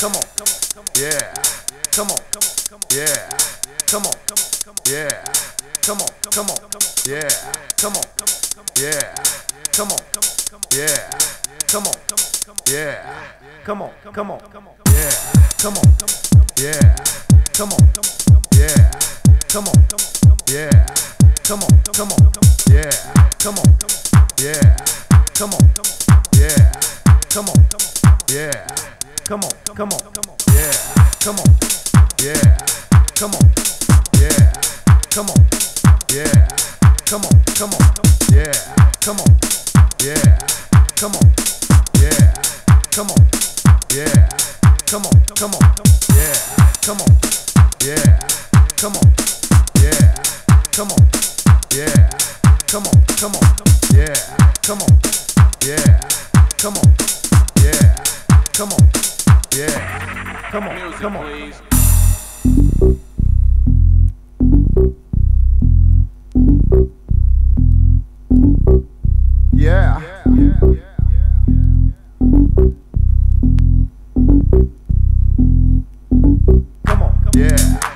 come on, yeah, come on, yeah, come on, yeah, come on, come on, yeah, come on, yeah, come on, yeah, come on, yeah, come on, come on, yeah, come on, yeah, come on, yeah, come on, yeah, come on, come on, yeah, come on, yeah, come on, yeah, come on, yeah, come on, come on, yeah, come on, yeah, come on, yeah, come on, yeah, come on, come on, yeah, come on, yeah, come on, yeah, come on, yeah, come on, come on, yeah, come on, yeah, come on, yeah, come on, yeah, come on, come on, yeah, come on, yeah, come on, yeah, come on, yeah, come on, come on. Yeah. Come on, yeah, come on,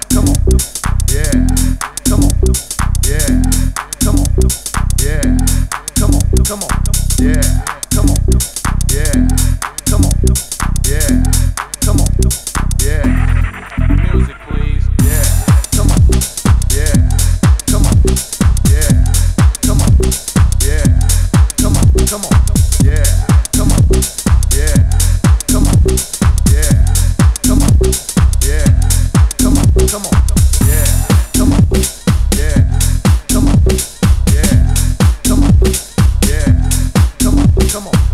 Come on.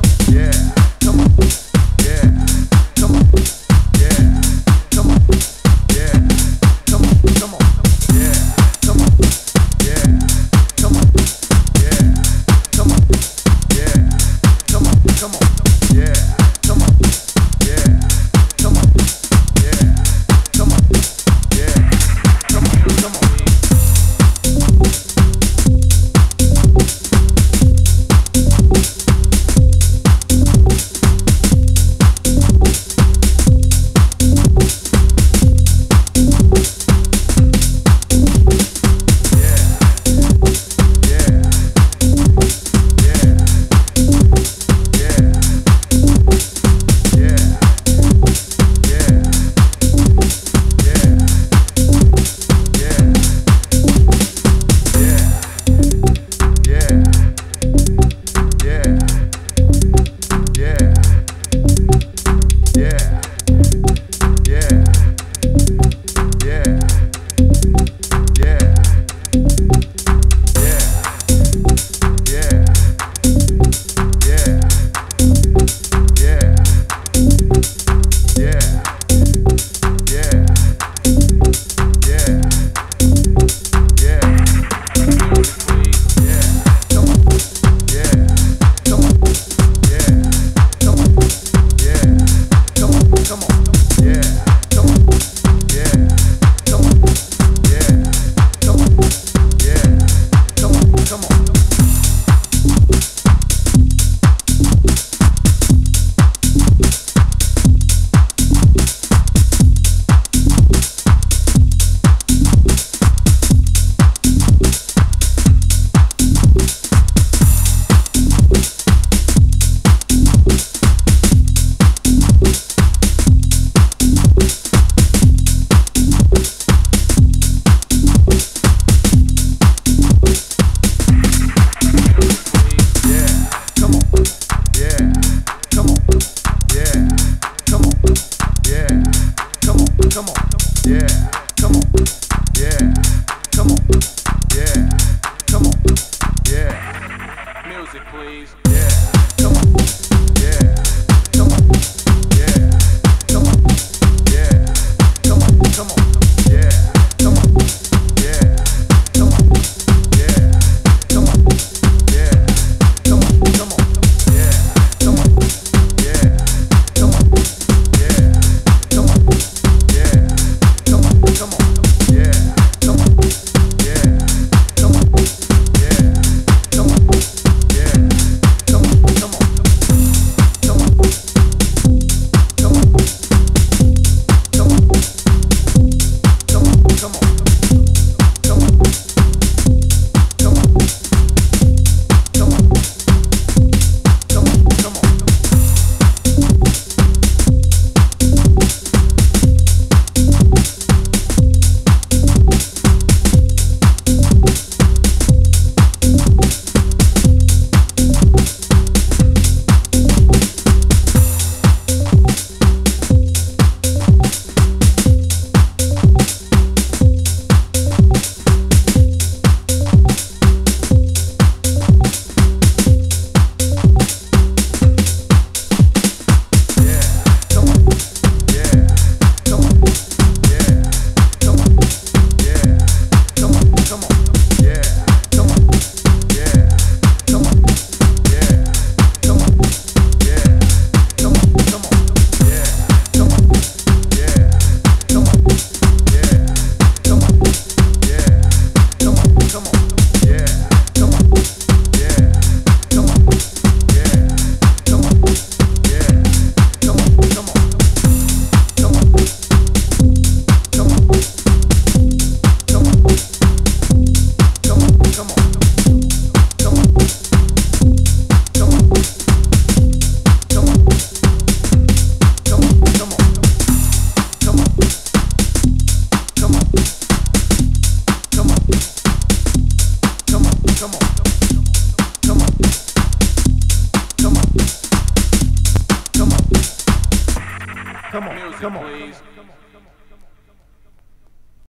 Come come on. Yeah, come on, come on,